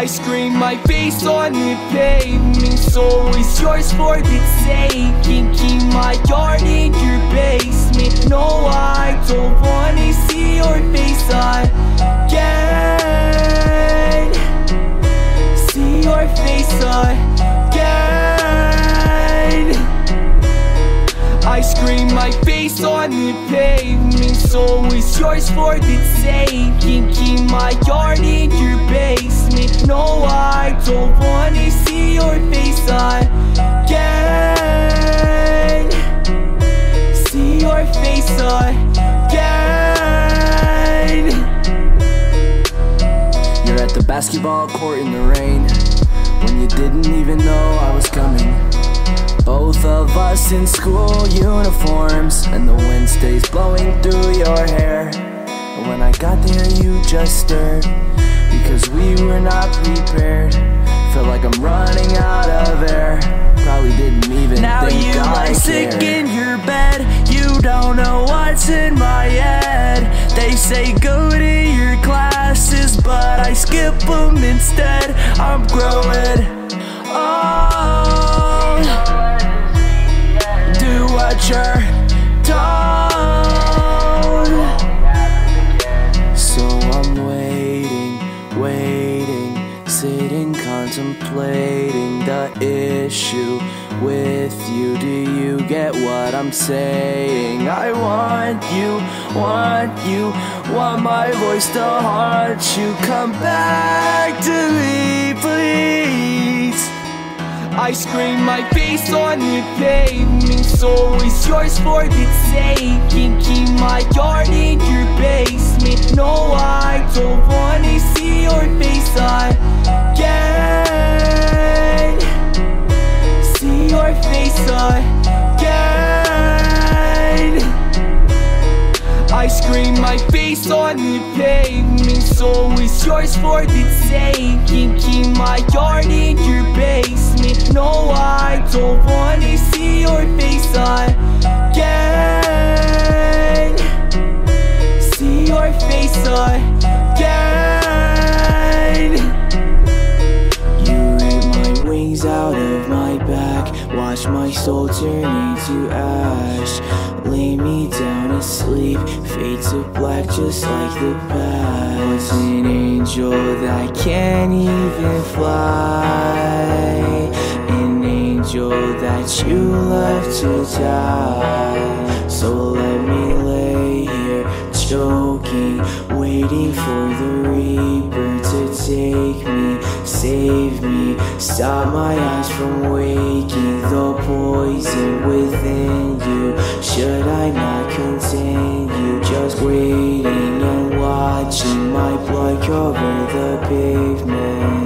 I scream my face on the pavement. So is yours for the taking. Keep my yard in your basement. No, I don't wanna see your face again. See your face again. I scream my face on the pavement So is yours for the taking. Keep my yard in your basement. No, I don't wanna see your face again. See your face again. You're at the basketball court in the rain. When you didn't even know I was coming of us in school uniforms And the wind stays blowing through your hair. And when I got there you just stirred Because we were not prepared. Felt like I'm running out of air. Probably didn't even Now think you I lie sick in your bed. You don't know what's in my head. They say go to your classes But I skip them instead. I'm growing contemplating the issue with you. Do you get what I'm saying? I want you, want you, want my voice to haunt you. Come back to me, please. I scream my face on the pavement So is yours for the taking Keep my yard in your basement No, I don't wanna see your face again I scream my face on the pavement So is yours for the taking. Keep my yard in your basement. No, I don't wanna see your face again. See your face again. You rip my wings out of my back. Watch my soul turn into ash Lay me down to sleep. Fade to black just like the past. An angel that can't even fly? An angel that you love to die. So let me lay here choking Waiting for the reaper to take me. Save stop my eyes from waking The poison within you. Should I not continue Just waiting and watching My blood cover the pavement